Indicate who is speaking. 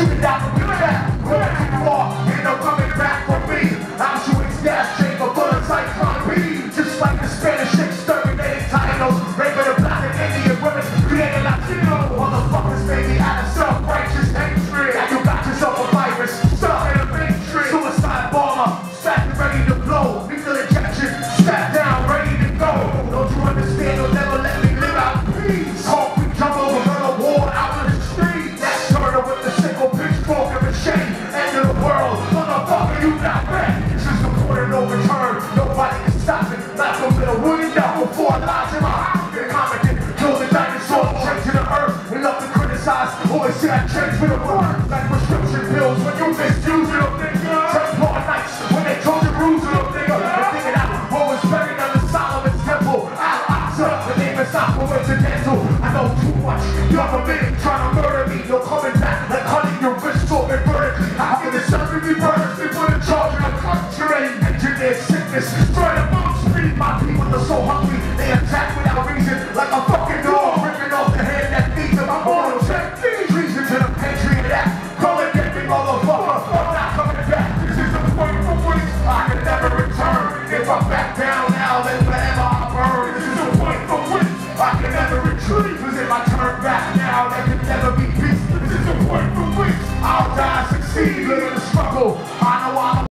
Speaker 1: shoot down. lies in my the to the earth. Criticize all shit I changed for the word. Like prescription pills when you misuse it, up nigga. Transport nights when they told you bruise it, up nigga. And thinking out what was buried under Solomon's temple. Al-Aqsa, the name is not for incidental. I know too much. You're forbidden trying to murder me. You're coming back like cutting your wrist off and. I can deserve to be burned before the charge of a country. Engineer sickness, spread as bad my burn The point
Speaker 2: from which
Speaker 1: I can never retreat Cause if I turn back now, there can never be peace This is the
Speaker 2: point for which
Speaker 1: I'll die, succeeding in the struggle.